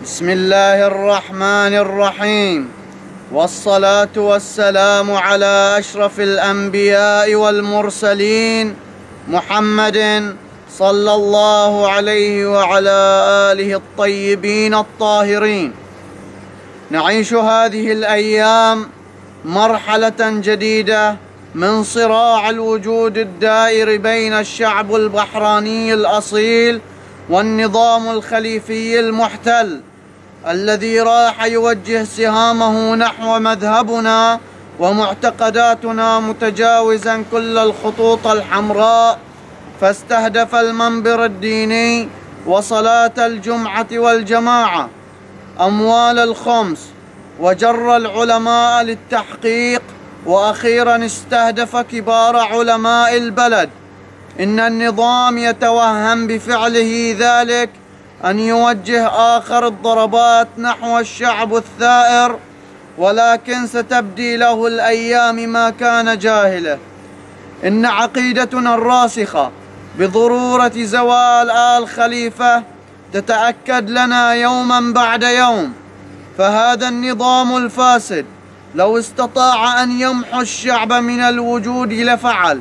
بسم الله الرحمن الرحيم. والصلاة والسلام على أشرف الأنبياء والمرسلين محمد صلى الله عليه وعلى آله الطيبين الطاهرين. نعيش هذه الأيام مرحلة جديدة من صراع الوجود الدائر بين الشعب البحراني الأصيل والنظام الخليفي المحتل. الذي راح يوجه سهامه نحو مذهبنا ومعتقداتنا متجاوزا كل الخطوط الحمراء فاستهدف المنبر الديني وصلاة الجمعة والجماعة أموال الخمس وجر العلماء للتحقيق وأخيرا استهدف كبار علماء البلد. إن النظام يتوهم بفعله ذلك أن يوجه آخر الضربات نحو الشعب الثائر ولكن ستبدي له الأيام ما كان جاهله. إن عقيدتنا الراسخة بضرورة زوال آل خليفة تتأكد لنا يوما بعد يوم. فهذا النظام الفاسد لو استطاع أن يمحو الشعب من الوجود لفعل.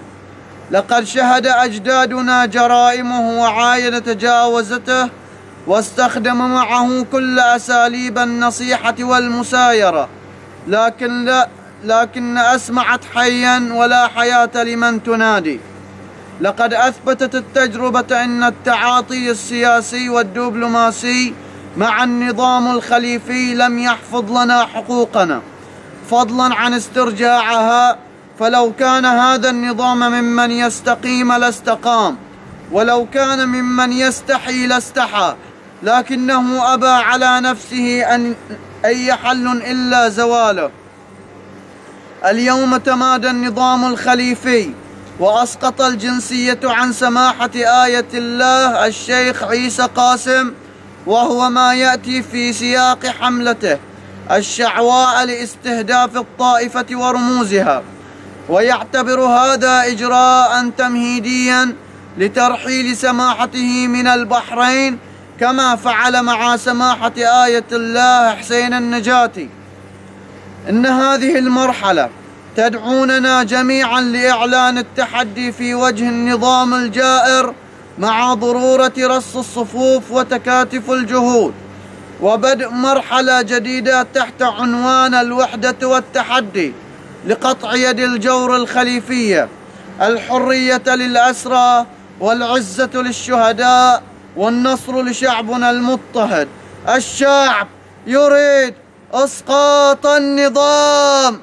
لقد شهد أجدادنا جرائمه وعاين تجاوزته واستخدم معه كل أساليب النصيحة والمسايرة. لكن لا لكن أسمعت حيا ولا حياة لمن تنادي. لقد أثبتت التجربة أن التعاطي السياسي والدبلوماسي مع النظام الخليفي لم يحفظ لنا حقوقنا. فضلا عن استرجاعها فلو كان هذا النظام ممن يستقيم لاستقام ولو كان ممن يستحي لاستحى لكنه أبى على نفسه أن أي حل إلا زواله. اليوم تمادى النظام الخليفي وأسقط الجنسية عن سماحة آية الله الشيخ عيسى قاسم وهو ما يأتي في سياق حملته الشعواء لاستهداف الطائفة ورموزها. ويعتبر هذا إجراء تمهيديا لترحيل سماحته من البحرين كما فعل مع سماحة آية الله حسين النجاتي. إن هذه المرحلة تدعوننا جميعا لإعلان التحدي في وجه النظام الجائر مع ضرورة رص الصفوف وتكاتف الجهود وبدء مرحلة جديدة تحت عنوان الوحدة والتحدي لقطع يد الجور الخليفية الحرية للأسرى والعزة للشهداء والنصر لشعبنا المضطهد. الشعب يريد أسقاط النظام.